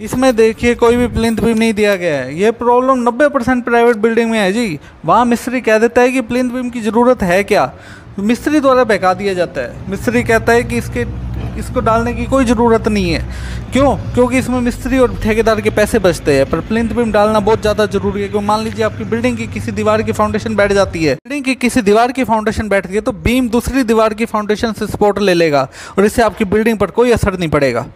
इसमें देखिए, कोई भी प्लिंथ बीम नहीं दिया गया है। ये प्रॉब्लम 90 परसेंट प्राइवेट बिल्डिंग में है जी। वहाँ मिस्त्री कह देता है कि प्लिंथ बीम की ज़रूरत है क्या? तो मिस्त्री द्वारा बहका दिया जाता है। मिस्त्री कहता है कि इसके, इसको डालने की कोई ज़रूरत नहीं है। क्यों? क्योंकि इसमें मिस्त्री और ठेकेदार के पैसे बचते हैं। पर प्लिंथ बीम डालना बहुत ज़्यादा ज़रूरी है। क्योंकि मान लीजिए आपकी बिल्डिंग की किसी दीवार की फाउंडेशन बैठ जाती है। बिल्डिंग की किसी दीवार की फाउंडेशन बैठ गई है तो बीम दूसरी दीवार की फाउंडेशन से सपोर्ट ले लेगा और इससे आपकी बिल्डिंग पर कोई असर नहीं पड़ेगा।